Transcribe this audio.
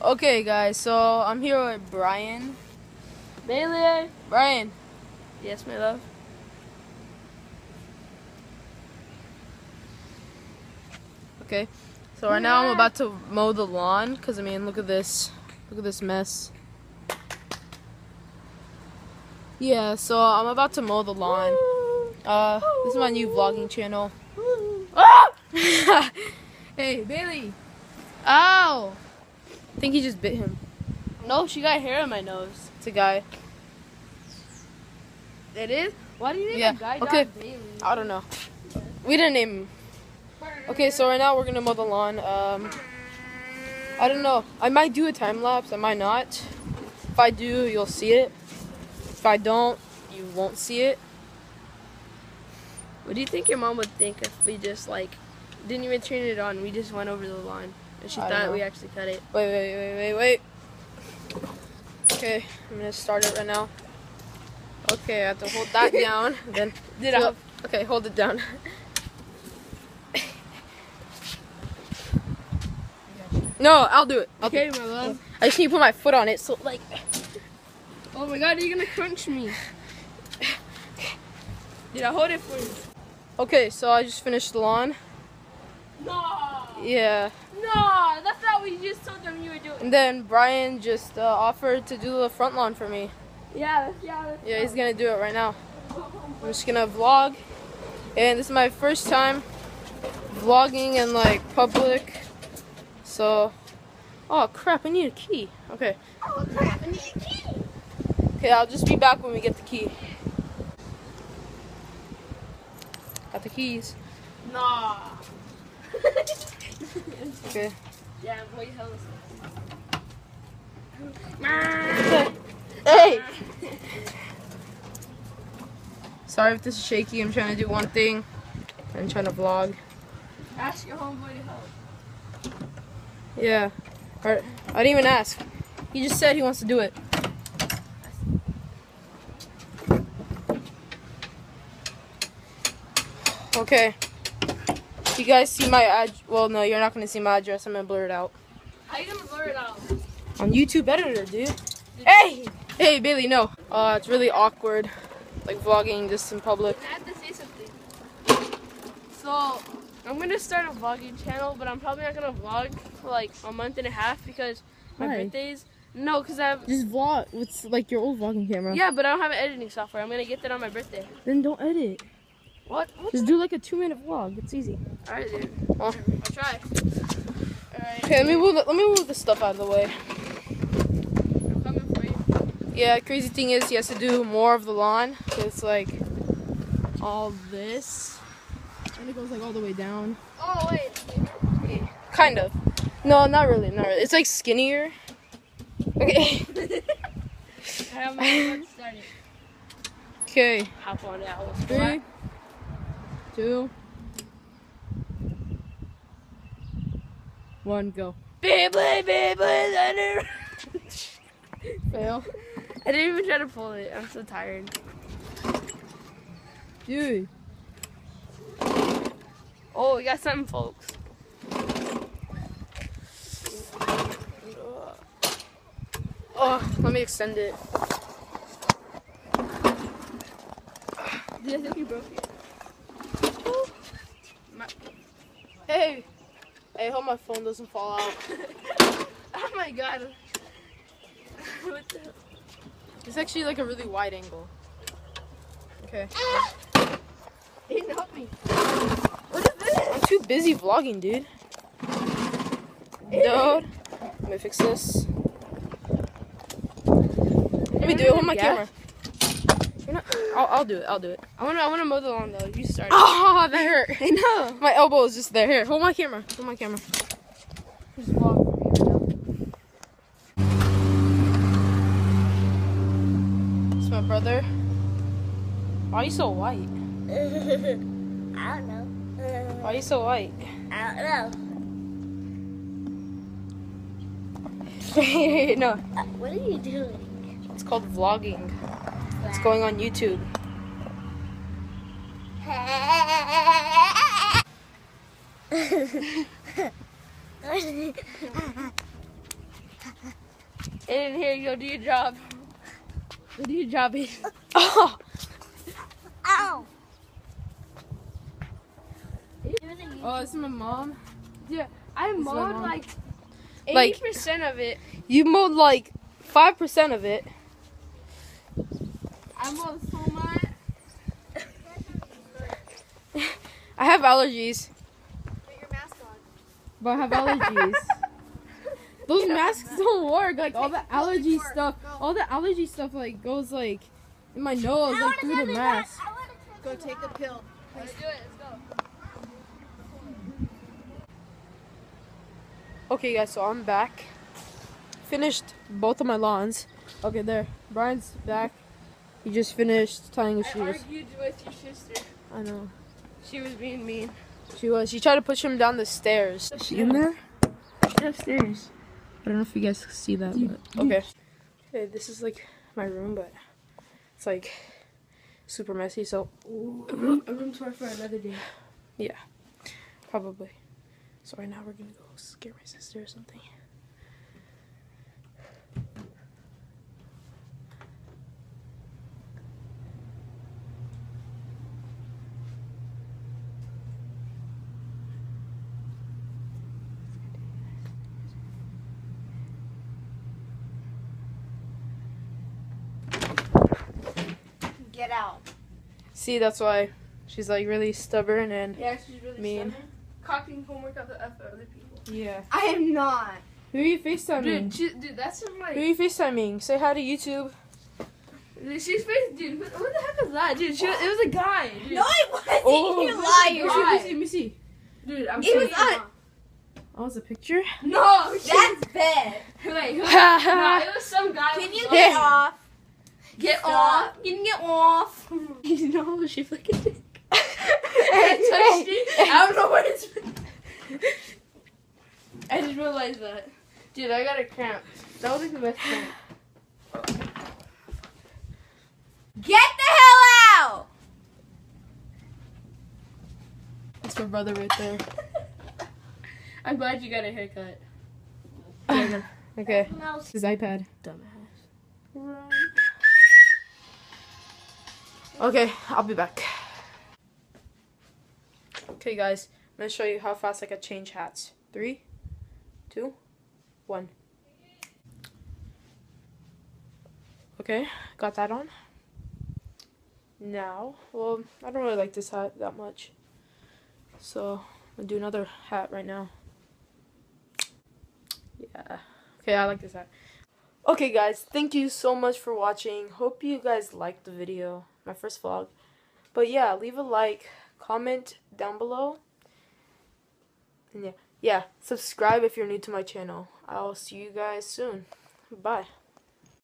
Okay, guys, so I'm here with Brian. Bailey. Brian, Yes, my love. okay. So right now I'm about to mow the lawn because I mean, look at this, look at this mess. Yeah, so I'm about to mow the lawn. Uh, this is my new vlogging channel. Ah! hey, Bailey. Ow! I think he just bit him. No, she got hair on my nose. It's a guy. It is? Why do you name Yeah, a guy okay. I don't know. We didn't name him. Okay, so right now we're gonna mow the lawn. Um, I don't know. I might do a time lapse. I might not. If I do, you'll see it. If I don't, you won't see it. What do you think your mom would think if we just like didn't even turn it on? We just went over the line and she I thought we actually cut it. Wait, wait, wait, wait, wait. Okay, I'm gonna start it right now. Okay, I have to hold that down. Then Did I? Okay, hold it down. no, I'll do it. I'll do Okay, it. my love. I just need to put my foot on it, so like. Oh my god, are you're gonna crunch me. Did I hold it for you? Okay, so I just finished the lawn. No. Yeah, No, that's not what you just told them you were doing. and then Brian just uh, offered to do the front lawn for me. Yeah, yeah. Yeah, he's gonna do it right now. I'm just gonna vlog, and this is my first time vlogging in like public. So, oh crap, I need a key. Okay, Oh crap, I need a key. okay, I'll just be back when we get the key. Got the keys. Nah. Okay. yeah, boy, hell Hey. Sorry if this is shaky. I'm trying to do one thing. I'm trying to vlog. Ask your homeboy to help. Yeah. Or, I didn't even ask. He just said he wants to do it. Okay. You guys see my ad? Well, no, you're not gonna see my address. I'm gonna blur it out How you gonna blur it out? on YouTube Editor, dude. Hey, hey, Bailey, no. Uh, it's really awkward, like vlogging just in public. I have to say something. So, I'm gonna start a vlogging channel, but I'm probably not gonna vlog for like a month and a half because my Why? birthday's. No, because I have. Just vlog with like your old vlogging camera. Yeah, but I don't have editing software. I'm gonna get that on my birthday. Then don't edit. What? what? Just do like a two-minute vlog. It's easy. Alright, dude. I'll try. Alright. Okay, let me move. The, let me move the stuff out of the way. I'm coming for you. Yeah, crazy thing is he has to do more of the lawn. So it's like all this, and it goes like all the way down. Oh, wait. Kind of. No, not really. Not really. It's like skinnier. Okay. I have my work. Okay. Hop on was Three. Two, one, go. Beyblade, Beyblade, Leonard. Fail. I didn't even try to pull it. I'm so tired. Dude. Oh, we got something, folks. Oh, let me extend it. Did I think you broke it? Hey. Hey, hope my phone doesn't fall out. oh my god. what the? It's actually like a really wide angle. Okay. He didn't help me. What is this? I'm too busy vlogging, dude. Dude. Let me fix this. Let me do it. Hold my Yeah. camera. You're not, I'll, I'll do it. I'll do it. I wanna, I wanna mow the lawn though. You start. Oh, that hurt. I know. My elbow is just there. Here, hold my camera. Hold my camera. Just vlog for me right now. It's my brother. Why are you so white? I don't know. Why are you so white? I don't no, know. Uh, What are you doing? it's called vlogging. It's going on YouTube. Aiden, here you go. Do your job. Go do your job, Aiden. Oh, Ow! oh, this is my mom. Yeah, I This mowed mom. like eighty Like- percent of it. You mowed like five percent of it. I mowed so much. I have allergies, Put your mask on. but I have allergies. Those masks don't work. Like all the allergy stuff, all the allergy stuff like goes like in my nose, like through the mask. Go take a pill. Let's do it. Let's go. Okay, guys, so I'm back. Finished both of my lawns. Okay, there. Brian's back. He just finished tying his I shoes. argued with your sister. I know. She was being mean. She was. She tried to push him down the stairs. Is she in there? She's upstairs. I don't know if you guys can see that. But, okay. Okay, this is like my room, but it's like super messy. So A room, a room tour for another day. Yeah, probably. So right now we're gonna go scare my sister or something. Get out. See, that's why she's like really stubborn and Yeah, she's really Mean. stubborn. Copying homework of the F other people. yeah. I am not. Who are you FaceTiming? Dude, she, dude, that's some Who are you FaceTiming? Say hi to YouTube. Dude, she's face, dude. What, what the heck is that, dude? She, it was a guy. Dude. No, it wasn't. Oh. you liar. Let me see. Let me see. Dude, I'm It was it on- Oh, it's a picture. No, That's bad. wait, who- no, it was some guy. Can you get off? Get off? Can you get off? no, she fucking did. I touched it. I don't know what it's. I just realized that. Dude, I got a cramp. That was like the best cramp. Get the hell out! That's my brother right there. I'm glad you got a haircut. okay, No. this is iPad. Dumbass. Okay, I'll be back. Okay, guys, I'm gonna show you how fast I can change hats. Three, two, one. Okay, got that on. Now, well, I don't really like this hat that much. So, I'm gonna do another hat right now. Yeah. Okay, I like this hat. Okay, guys, thank you so much for watching. Hope you guys liked the video, my first vlog. But yeah, leave a like, comment down below. And yeah, yeah, subscribe if you're new to my channel. I'll see you guys soon. Bye.